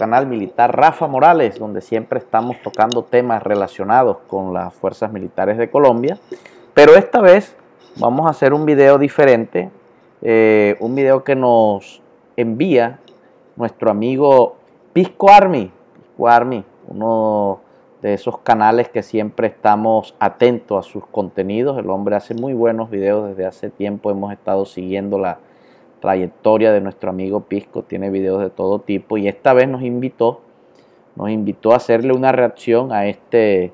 canal militar Rafa Morales, donde siempre estamos tocando temas relacionados con las fuerzas militares de Colombia. Pero esta vez vamos a hacer un video diferente, eh, un video que nos envía nuestro amigo Pisco Army, Pisco Army, uno de esos canales que siempre estamos atentos a sus contenidos. El hombre hace muy buenos videos desde hace tiempo, hemos estado siguiendo la trayectoria de nuestro amigo Pisco, tiene videos de todo tipo y esta vez nos invitó, nos invitó a hacerle una reacción a este,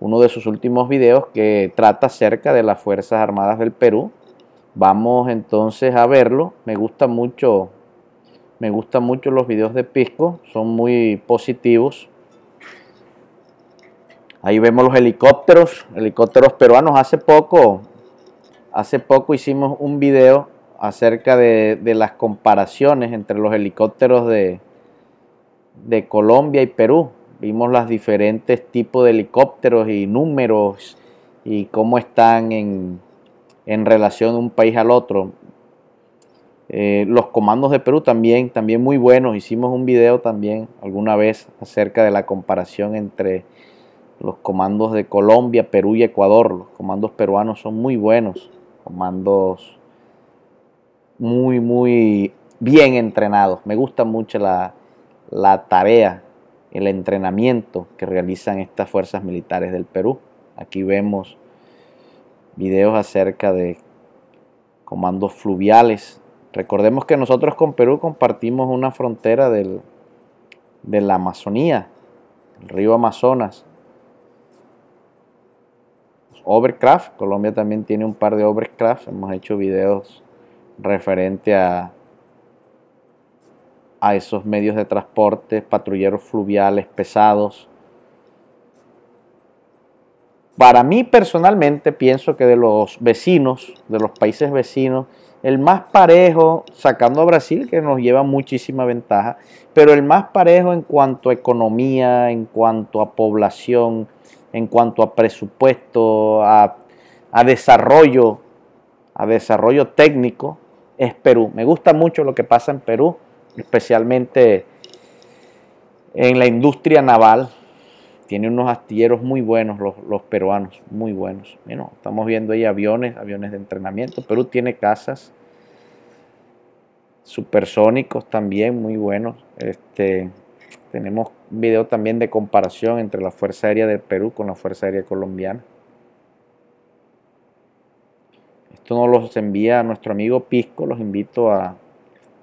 uno de sus últimos videos que trata acerca de las Fuerzas Armadas del Perú. Vamos entonces a verlo, me gusta mucho, me gustan mucho los videos de Pisco, son muy positivos. Ahí vemos los helicópteros, helicópteros peruanos. Hace poco, hace poco hicimos un video acerca de, las comparaciones entre los helicópteros de, de Colombia y Perú. Vimos los diferentes tipos de helicópteros y números y cómo están en, relación de un país al otro. Eh, los comandos de Perú también, también muy buenos. Hicimos un video también alguna vez acerca de la comparación entre los comandos de Colombia, Perú y Ecuador. Los comandos peruanos son muy buenos. Comandos muy, muy bien entrenados. Me gusta mucho la, tarea, el entrenamiento que realizan estas fuerzas militares del Perú. Aquí vemos videos acerca de comandos fluviales. Recordemos que nosotros con Perú compartimos una frontera del, de la Amazonía, el río Amazonas. Overcraft, Colombia también tiene un par de overcraft, hemos hecho videos referente a, a esos medios de transporte, patrulleros fluviales pesados. Para mí personalmente pienso que de los vecinos, de los países vecinos, el más parejo, sacando a Brasil, que nos lleva muchísima ventaja, pero el más parejo en cuanto a economía, en cuanto a población, en cuanto a presupuesto, a, a desarrollo, a desarrollo técnico, es Perú. Me gusta mucho lo que pasa en Perú, especialmente en la industria naval. Tiene unos astilleros muy buenos los, peruanos, muy buenos. Bueno, estamos viendo ahí aviones, aviones de entrenamiento. Perú tiene casas supersónicos también muy buenos. Este, tenemos un video también de comparación entre la Fuerza Aérea del Perú con la Fuerza Aérea Colombiana. Esto nos los envía nuestro amigo Pisco. Los invito a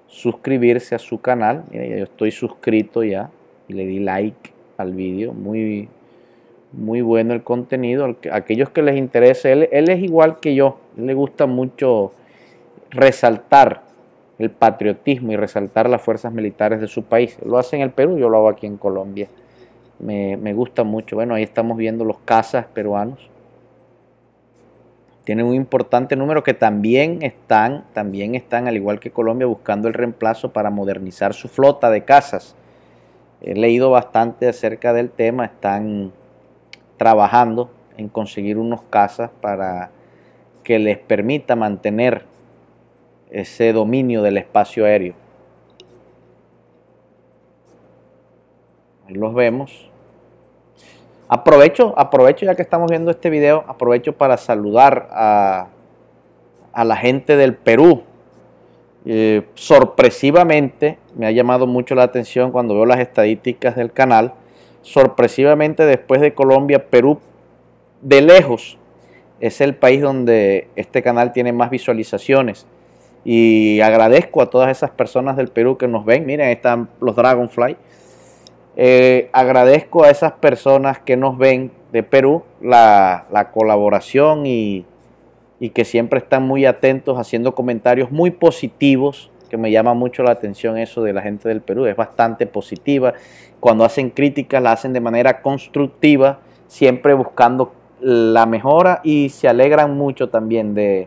suscribirse a su canal. Yo estoy suscrito ya y le di like al vídeo. Muy, muy bueno el contenido. Aquellos que les interese, él, él es igual que yo. le gusta mucho resaltar el patriotismo y resaltar las fuerzas militares de su país. Lo hace en el Perú, yo lo hago aquí en Colombia. Me, me gusta mucho. Bueno, ahí estamos viendo los cazas peruanos tienen un importante número que también están, también están, al igual que Colombia, buscando el reemplazo para modernizar su flota de casas. He leído bastante acerca del tema, están trabajando en conseguir unos casas para que les permita mantener ese dominio del espacio aéreo. Ahí los vemos. Aprovecho, aprovecho ya que estamos viendo este video, aprovecho para saludar a, la gente del Perú. Eh, sorpresivamente, me ha llamado mucho la atención cuando veo las estadísticas del canal, sorpresivamente después de Colombia, Perú de lejos es el país donde este canal tiene más visualizaciones. Y agradezco a todas esas personas del Perú que nos ven. Miren, están los Dragonfly eh, agradezco a esas personas que nos ven de Perú la, colaboración y, que siempre están muy atentos haciendo comentarios muy positivos, que me llama mucho la atención eso de la gente del Perú, es bastante positiva. Cuando hacen críticas la hacen de manera constructiva, siempre buscando la mejora y se alegran mucho también de,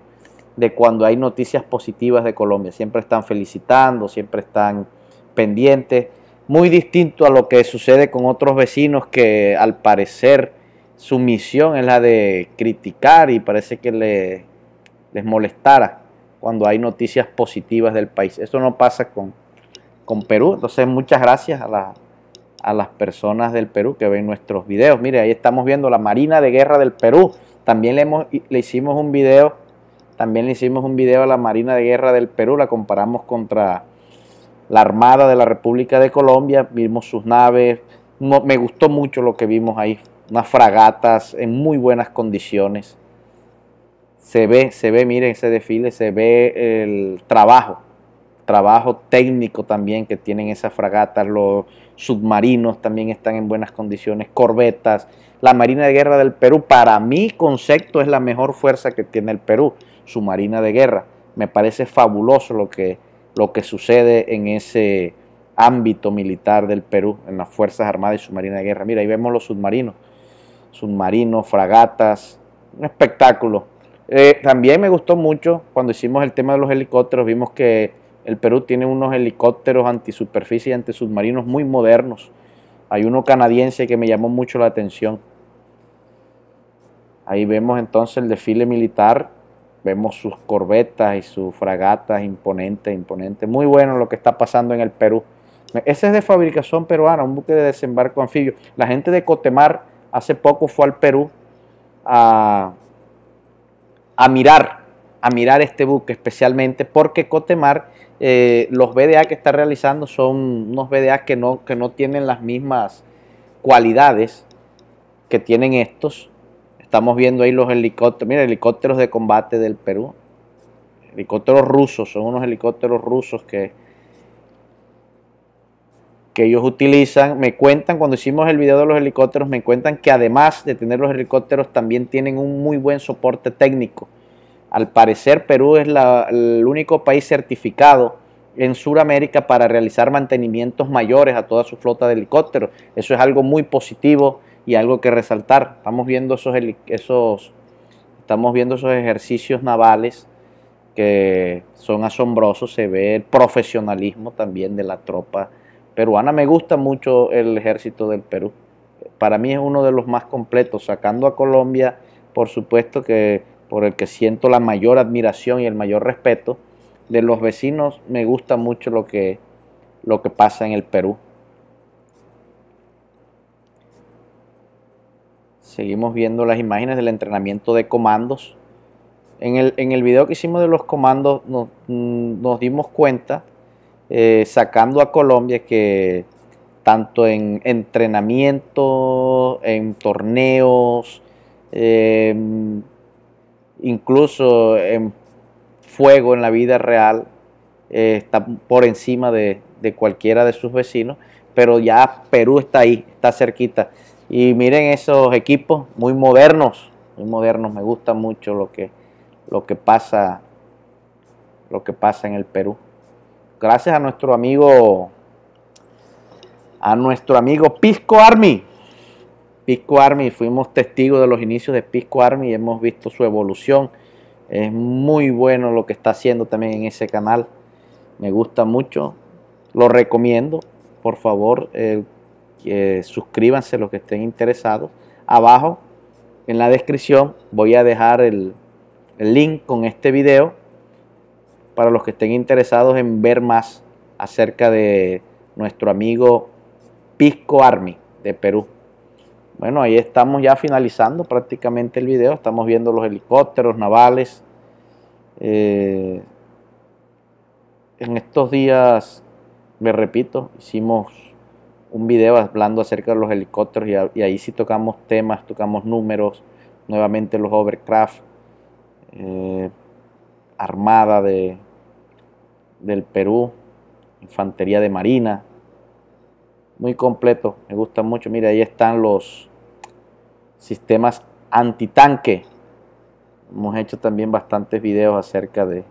de cuando hay noticias positivas de Colombia. Siempre están felicitando, siempre están pendientes muy distinto a lo que sucede con otros vecinos que al parecer su misión es la de criticar y parece que le, les molestara cuando hay noticias positivas del país. Eso no pasa con, con Perú. Entonces muchas gracias a, a las personas del Perú que ven nuestros videos. Mire, ahí estamos viendo la Marina de Guerra del Perú. También le, hemos, le hicimos un video, también le hicimos un video a la Marina de Guerra del Perú, la comparamos contra la Armada de la República de Colombia, vimos sus naves, me gustó mucho lo que vimos ahí, unas fragatas en muy buenas condiciones. Se ve, se ve, miren ese desfile, se ve el trabajo trabajo técnico también que tienen esas fragatas, los submarinos también están en buenas condiciones, corbetas. La Marina de Guerra del Perú, para mi concepto, es la mejor fuerza que tiene el Perú, su Marina de Guerra. Me parece fabuloso lo que, lo que sucede en ese ámbito militar del Perú, en las Fuerzas Armadas y su Marina de Guerra. Mira, ahí vemos los submarinos, submarinos, fragatas, un espectáculo. Eh, también me gustó mucho cuando hicimos el tema de los helicópteros, vimos que el Perú tiene unos helicópteros antisuperficie y antisubmarinos muy modernos. Hay uno canadiense que me llamó mucho la atención. Ahí vemos entonces el desfile militar, vemos sus corbetas y sus fragatas imponentes, imponentes. Muy bueno lo que está pasando en el Perú. Ese es de fabricación peruana, un buque de desembarco anfibio. La gente de Cotemar hace poco fue al Perú a, a mirar, a mirar este buque especialmente porque Cotemar eh, los BDA que está realizando son unos BDA que no, que no tienen las mismas cualidades que tienen estos. Estamos viendo ahí los helicópteros, mira, helicópteros de combate del Perú. Helicópteros rusos, son unos helicópteros rusos que, que ellos utilizan. Me cuentan, cuando hicimos el video de los helicópteros, me cuentan que además de tener los helicópteros, también tienen un muy buen soporte técnico al parecer Perú es el único país certificado en Sudamérica para realizar mantenimientos mayores a toda su flota de helicópteros. Eso es algo muy positivo y algo que resaltar. Estamos viendo esos, esos, estamos viendo esos ejercicios navales que son asombrosos. Se ve el profesionalismo también de la tropa peruana. Me gusta mucho el ejército del Perú. Para mí es uno de los más completos, sacando a Colombia, por supuesto que por el que siento la mayor admiración y el mayor respeto. De los vecinos me gusta mucho lo que, lo que pasa en el Perú. Seguimos viendo las imágenes del entrenamiento de comandos. En el, en el video que hicimos de los comandos nos, nos dimos cuenta, eh, sacando a Colombia, que tanto en entrenamiento, en torneos, eh, incluso en fuego en la vida real, eh, está por encima de, cualquiera de sus vecinos, pero ya Perú está ahí, está cerquita. Y miren esos equipos muy modernos, muy modernos, me gusta mucho lo que, lo que pasa, lo que pasa en el Perú. Gracias a nuestro amigo, a nuestro amigo Pisco Army Pisco Army, fuimos testigos de los inicios de Pisco Army y hemos visto su evolución. Es muy bueno lo que está haciendo también en ese canal. Me gusta mucho. Lo recomiendo. Por favor, suscríbanse los que estén interesados. Abajo en la descripción voy a dejar el, el link con este video para los que estén interesados en ver más acerca de nuestro amigo Pisco Army de Perú. Bueno, ahí estamos ya finalizando prácticamente el video. Estamos viendo los helicópteros navales. Eh, en estos días, me repito, hicimos un video hablando acerca de los helicópteros y, ahí sí tocamos temas, tocamos números, nuevamente los overcraft, eh, Armada de, del Perú, Infantería de Marina, muy completo, me gusta mucho. Mira, ahí están los sistemas antitanque. Hemos hecho también bastantes videos acerca de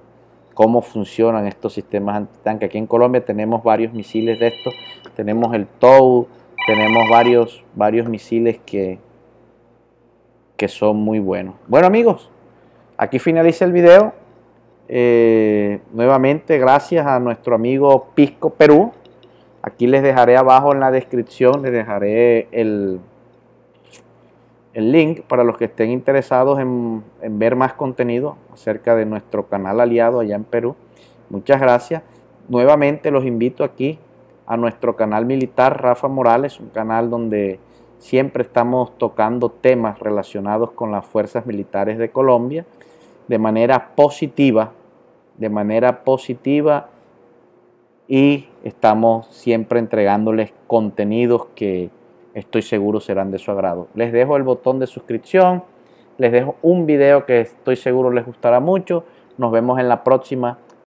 cómo funcionan estos sistemas antitanque. Aquí en Colombia tenemos varios misiles de estos. Tenemos el TOW, tenemos varios, varios misiles que, que son muy buenos. Bueno amigos, aquí finaliza el video. Eh, nuevamente gracias a nuestro amigo Pisco Perú Aquí les dejaré abajo en la descripción, les dejaré el, el link para los que estén interesados en, ver más contenido acerca de nuestro canal aliado allá en Perú. Muchas gracias. Nuevamente los invito aquí a nuestro canal militar Rafa Morales, un canal donde siempre estamos tocando temas relacionados con las fuerzas militares de Colombia de manera positiva, de manera positiva y estamos siempre entregándoles contenidos que estoy seguro serán de su agrado. Les dejo el botón de suscripción, les dejo un video que estoy seguro les gustará mucho. Nos vemos en la próxima.